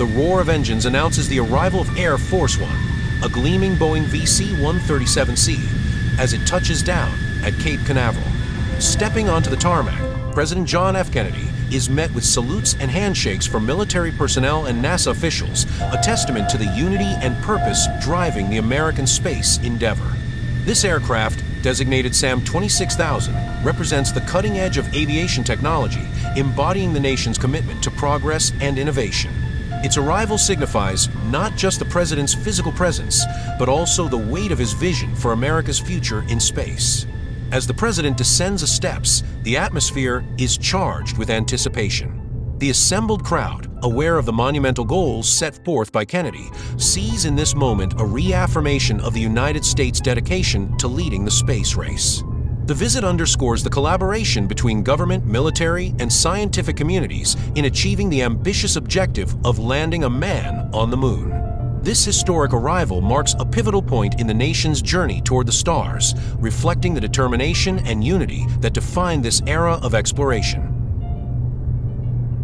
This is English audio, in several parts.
The roar of engines announces the arrival of Air Force One, a gleaming Boeing VC-137C, as it touches down at Cape Canaveral. Stepping onto the tarmac, President John F. Kennedy is met with salutes and handshakes from military personnel and NASA officials, a testament to the unity and purpose driving the American space endeavor. This aircraft, designated SAM 26000, represents the cutting edge of aviation technology, embodying the nation's commitment to progress and innovation. Its arrival signifies not just the President's physical presence, but also the weight of his vision for America's future in space. As the President descends the steps, the atmosphere is charged with anticipation. The assembled crowd, aware of the monumental goals set forth by Kennedy, sees in this moment a reaffirmation of the United States' dedication to leading the space race. The visit underscores the collaboration between government, military, and scientific communities in achieving the ambitious objective of landing a man on the moon. This historic arrival marks a pivotal point in the nation's journey toward the stars, reflecting the determination and unity that define this era of exploration.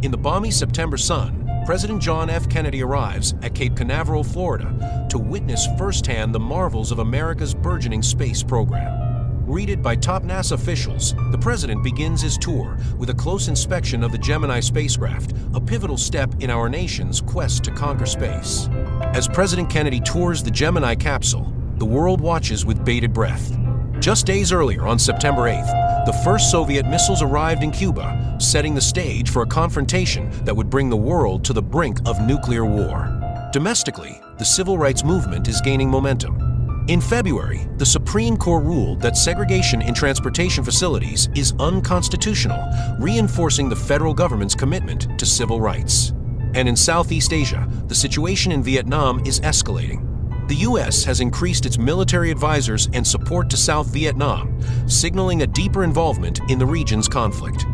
In the balmy September sun, President John F. Kennedy arrives at Cape Canaveral, Florida, to witness firsthand the marvels of America's burgeoning space program. Greeted by top NASA officials, the President begins his tour with a close inspection of the Gemini spacecraft, a pivotal step in our nation's quest to conquer space. As President Kennedy tours the Gemini capsule, the world watches with bated breath. Just days earlier, on September 8th, the first Soviet missiles arrived in Cuba, setting the stage for a confrontation that would bring the world to the brink of nuclear war. Domestically, the civil rights movement is gaining momentum. In February, the Supreme Court ruled that segregation in transportation facilities is unconstitutional, reinforcing the federal government's commitment to civil rights. And in Southeast Asia, the situation in Vietnam is escalating. The U.S. has increased its military advisors and support to South Vietnam, signaling a deeper involvement in the region's conflict.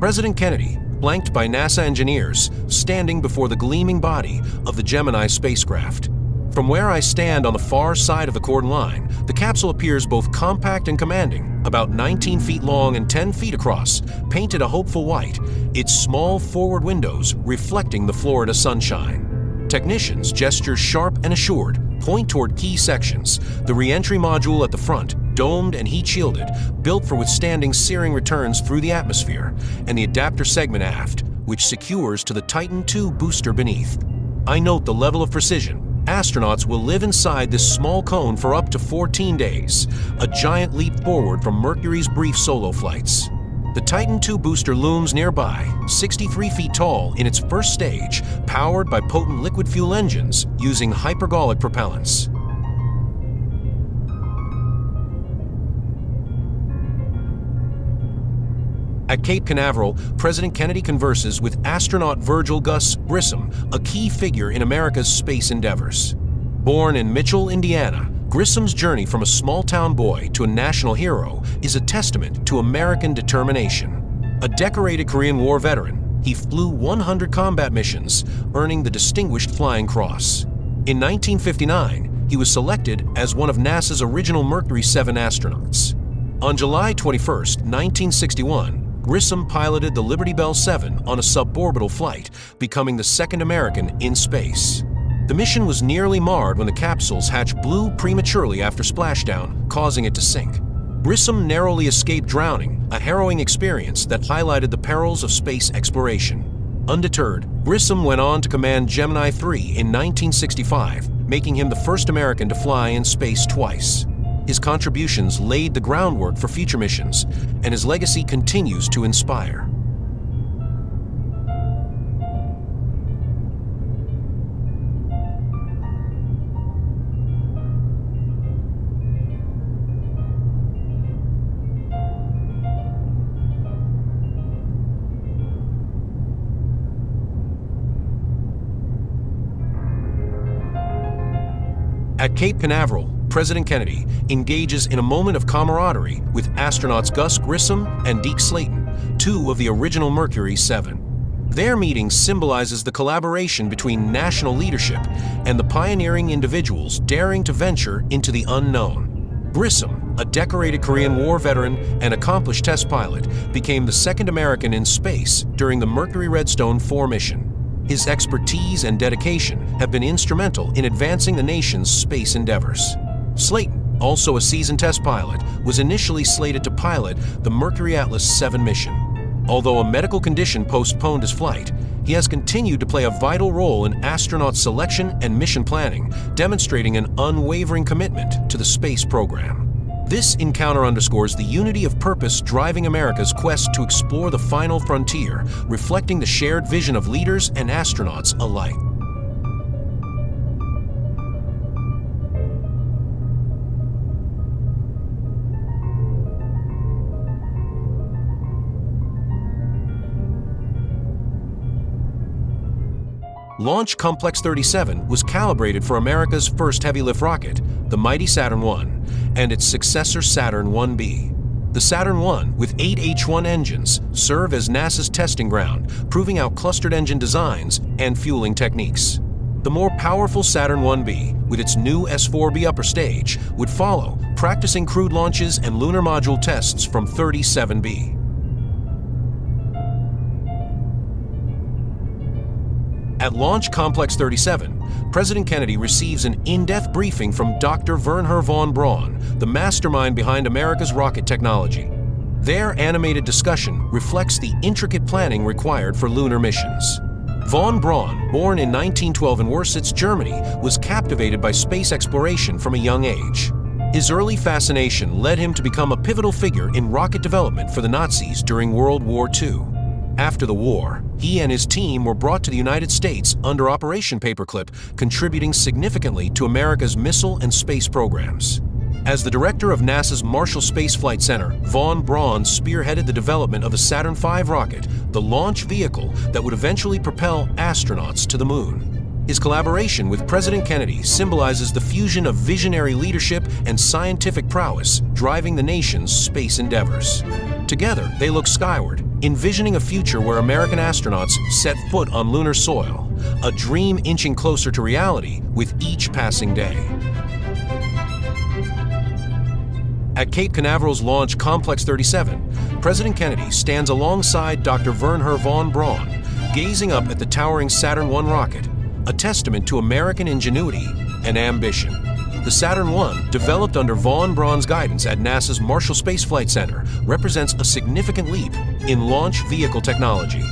President Kennedy blanked by NASA engineers, standing before the gleaming body of the Gemini spacecraft. From where I stand on the far side of the cordon line, the capsule appears both compact and commanding, about 19 feet long and 10 feet across, painted a hopeful white, its small forward windows reflecting the Florida sunshine. Technicians gesture sharp and assured, point toward key sections, the reentry module at the front, domed and heat shielded, built for withstanding searing returns through the atmosphere, and the adapter segment aft, which secures to the Titan II booster beneath. I note the level of precision. Astronauts will live inside this small cone for up to 14 days, a giant leap forward from Mercury's brief solo flights. The Titan II booster looms nearby, 63 feet tall in its first stage, powered by potent liquid fuel engines using hypergolic propellants. At Cape Canaveral, President Kennedy converses with astronaut Virgil Gus Grissom, a key figure in America's space endeavors. Born in Mitchell, Indiana, Grissom's journey from a small-town boy to a national hero is a testament to American determination. A decorated Korean War veteran, he flew 100 combat missions, earning the Distinguished Flying Cross. In 1959, he was selected as one of NASA's original Mercury 7 astronauts. On July 21, 1961, Grissom piloted the Liberty Bell 7 on a suborbital flight, becoming the second American in space. The mission was nearly marred when the capsule's hatch blew prematurely after splashdown, causing it to sink. Grissom narrowly escaped drowning, a harrowing experience that highlighted the perils of space exploration. Undeterred, Grissom went on to command Gemini 3 in 1965, making him the first American to fly in space twice. His contributions laid the groundwork for future missions, and his legacy continues to inspire. At Cape Canaveral, President Kennedy engages in a moment of camaraderie with astronauts Gus Grissom and Deke Slayton, two of the original Mercury 7. Their meeting symbolizes the collaboration between national leadership and the pioneering individuals daring to venture into the unknown. Grissom, a decorated Korean War veteran and accomplished test pilot, became the second American in space during the Mercury Redstone 4 mission. His expertise and dedication have been instrumental in advancing the nation's space endeavors. Slayton, also a seasoned test pilot, was initially slated to pilot the Mercury Atlas 7 mission. Although a medical condition postponed his flight, he has continued to play a vital role in astronaut selection and mission planning, demonstrating an unwavering commitment to the space program. This encounter underscores the unity of purpose driving America's quest to explore the final frontier, reflecting the shared vision of leaders and astronauts alike. Launch Complex 37 was calibrated for America's first heavy lift rocket, the mighty Saturn I, and its successor Saturn 1B. The Saturn I, with eight H-1 engines, serve as NASA's testing ground, proving out clustered engine designs and fueling techniques. The more powerful Saturn 1B, with its new S-4B upper stage, would follow, practicing crewed launches and lunar module tests from 37B. At Launch Complex 37, President Kennedy receives an in-depth briefing from Dr. Wernher von Braun, the mastermind behind America's rocket technology. Their animated discussion reflects the intricate planning required for lunar missions. Von Braun, born in 1912 in Wöhrwitz, Germany, was captivated by space exploration from a young age. His early fascination led him to become a pivotal figure in rocket development for the Nazis during World War II. After the war, he and his team were brought to the United States under Operation Paperclip, contributing significantly to America's missile and space programs. As the director of NASA's Marshall Space Flight Center, von Braun spearheaded the development of the Saturn V rocket, the launch vehicle that would eventually propel astronauts to the moon. His collaboration with President Kennedy symbolizes the fusion of visionary leadership and scientific prowess driving the nation's space endeavors. Together, they look skyward, envisioning a future where American astronauts set foot on lunar soil, a dream inching closer to reality with each passing day. At Cape Canaveral's launch Complex 37, President Kennedy stands alongside Dr. Wernher von Braun, gazing up at the towering Saturn I rocket, a testament to American ingenuity and ambition. The Saturn I, developed under von Braun's guidance at NASA's Marshall Space Flight Center, represents a significant leap in launch vehicle technology.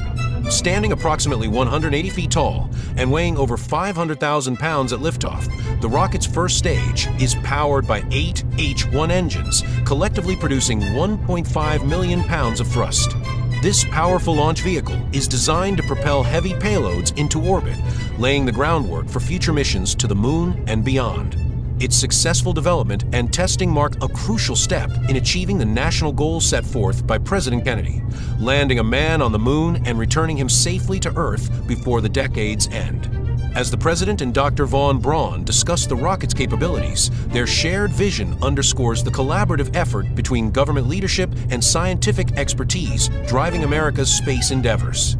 Standing approximately 180 feet tall and weighing over 500,000 pounds at liftoff, the rocket's first stage is powered by eight H-1 engines, collectively producing 1.5 million pounds of thrust. This powerful launch vehicle is designed to propel heavy payloads into orbit, laying the groundwork for future missions to the moon and beyond. Its successful development and testing mark a crucial step in achieving the national goals set forth by President Kennedy, landing a man on the moon and returning him safely to Earth before the decade's end. As the President and Dr. Von Braun discuss the rocket's capabilities, their shared vision underscores the collaborative effort between government leadership and scientific expertise driving America's space endeavors.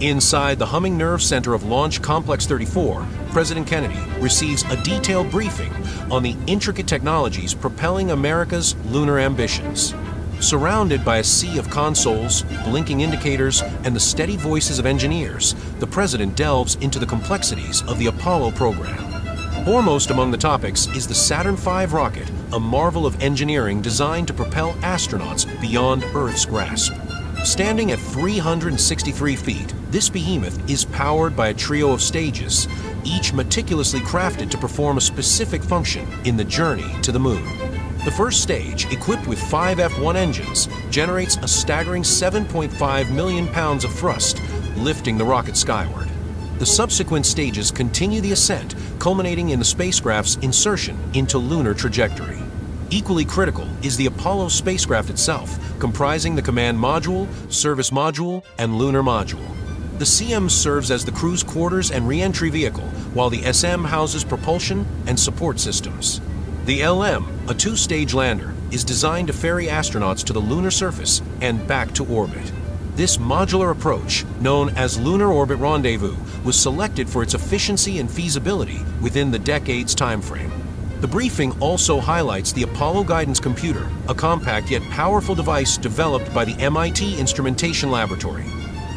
Inside the Humming Nerve Center of Launch Complex 34, President Kennedy receives a detailed briefing on the intricate technologies propelling America's lunar ambitions. Surrounded by a sea of consoles, blinking indicators, and the steady voices of engineers, the President delves into the complexities of the Apollo program. Foremost among the topics is the Saturn V rocket, a marvel of engineering designed to propel astronauts beyond Earth's grasp. Standing at 363 feet, this behemoth is powered by a trio of stages, each meticulously crafted to perform a specific function in the journey to the moon. The first stage, equipped with five F-1 engines, generates a staggering 7.5 million pounds of thrust, lifting the rocket skyward. The subsequent stages continue the ascent, culminating in the spacecraft's insertion into lunar trajectory. Equally critical is the Apollo spacecraft itself, comprising the command module, service module, and lunar module. The CM serves as the crew's quarters and re-entry vehicle, while the SM houses propulsion and support systems. The LM, a two-stage lander, is designed to ferry astronauts to the lunar surface and back to orbit. This modular approach, known as Lunar Orbit Rendezvous, was selected for its efficiency and feasibility within the decade's timeframe. The briefing also highlights the Apollo Guidance Computer, a compact yet powerful device developed by the MIT Instrumentation Laboratory.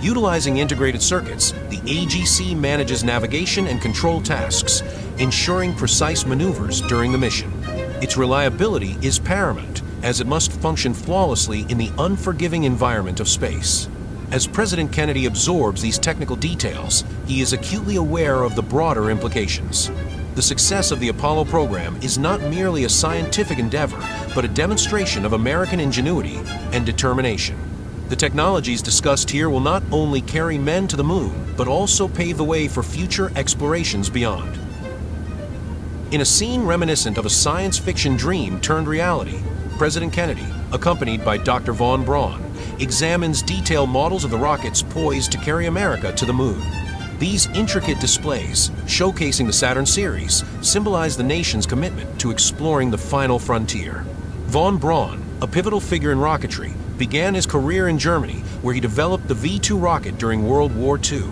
Utilizing integrated circuits, the AGC manages navigation and control tasks, ensuring precise maneuvers during the mission. Its reliability is paramount, as it must function flawlessly in the unforgiving environment of space. As President Kennedy absorbs these technical details, he is acutely aware of the broader implications. The success of the Apollo program is not merely a scientific endeavor, but a demonstration of American ingenuity and determination. The technologies discussed here will not only carry men to the moon, but also pave the way for future explorations beyond. In a scene reminiscent of a science fiction dream turned reality, President Kennedy, accompanied by Dr. Von Braun, examines detailed models of the rockets poised to carry America to the moon. These intricate displays, showcasing the Saturn series, symbolize the nation's commitment to exploring the final frontier. Von Braun, a pivotal figure in rocketry, began his career in Germany, where he developed the V-2 rocket during World War II.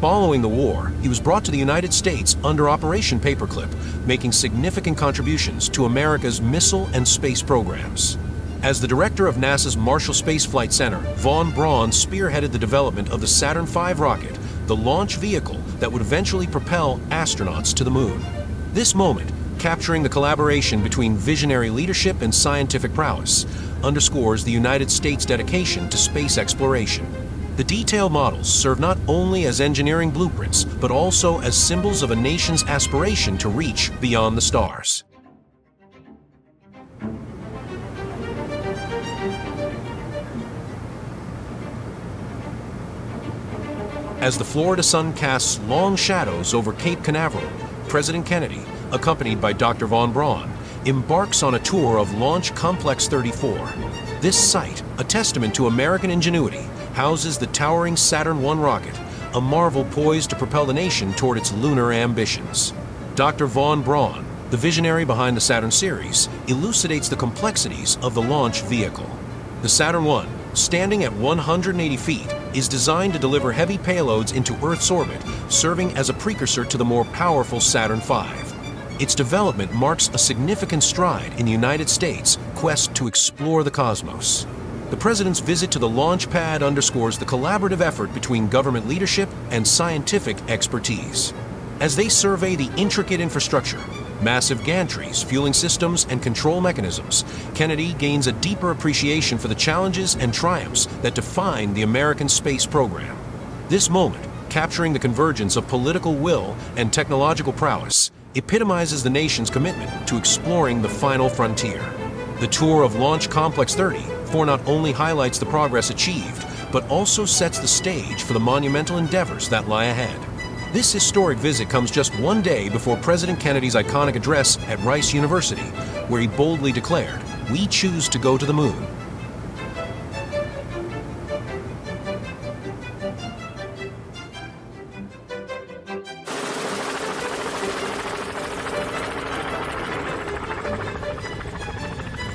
Following the war, he was brought to the United States under Operation Paperclip, making significant contributions to America's missile and space programs. As the director of NASA's Marshall Space Flight Center, Von Braun spearheaded the development of the Saturn V rocket, the launch vehicle that would eventually propel astronauts to the moon. This moment, capturing the collaboration between visionary leadership and scientific prowess, underscores the United States' dedication to space exploration. The detailed models serve not only as engineering blueprints, but also as symbols of a nation's aspiration to reach beyond the stars. As the Florida sun casts long shadows over Cape Canaveral, President Kennedy, accompanied by Dr. Von Braun, embarks on a tour of Launch Complex 34. This site, a testament to American ingenuity, houses the towering Saturn I rocket, a marvel poised to propel the nation toward its lunar ambitions. Dr. Von Braun, the visionary behind the Saturn series, elucidates the complexities of the launch vehicle. The Saturn I, standing at 180 feet, is designed to deliver heavy payloads into Earth's orbit, serving as a precursor to the more powerful Saturn V. Its development marks a significant stride in the United States' quest to explore the cosmos. The President's visit to the launch pad underscores the collaborative effort between government leadership and scientific expertise. As they survey the intricate infrastructure, massive gantries, fueling systems, and control mechanisms, Kennedy gains a deeper appreciation for the challenges and triumphs that define the American space program. This moment, capturing the convergence of political will and technological prowess, epitomizes the nation's commitment to exploring the final frontier. The tour of Launch Complex 30 for not only highlights the progress achieved, but also sets the stage for the monumental endeavors that lie ahead. This historic visit comes just one day before President Kennedy's iconic address at Rice University, where he boldly declared, We choose to go to the moon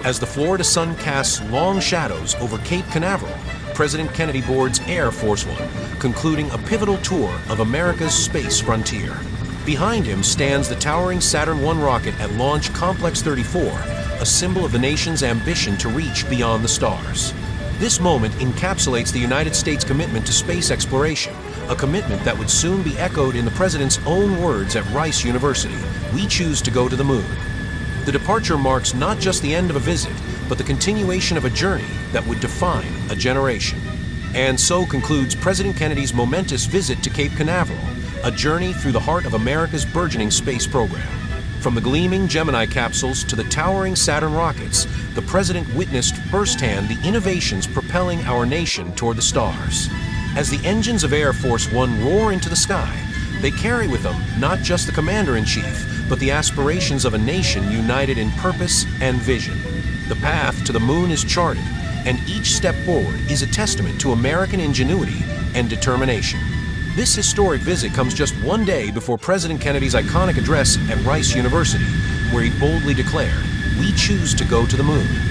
As the Florida sun casts long shadows over Cape Canaveral, President Kennedy boards Air Force One, concluding a pivotal tour of America's space frontier. Behind him stands the towering Saturn I rocket at Launch Complex 34, a symbol of the nation's ambition to reach beyond the stars. This moment encapsulates the United States' commitment to space exploration, a commitment that would soon be echoed in the President's own words at Rice University We choose to go to the moon. The departure marks not just the end of a visit, but the continuation of a journey that would define a generation. And so concludes President Kennedy's momentous visit to Cape Canaveral, a journey through the heart of America's burgeoning space program. From the gleaming Gemini capsules to the towering Saturn rockets, the President witnessed firsthand the innovations propelling our nation toward the stars. As the engines of Air Force One roar into the sky, they carry with them not just the Commander in Chief, but the aspirations of a nation united in purpose and vision. The path to the moon is charted, and each step forward is a testament to American ingenuity and determination. This historic visit comes just one day before President Kennedy's iconic address at Rice University, where he boldly declared, We choose to go to the moon.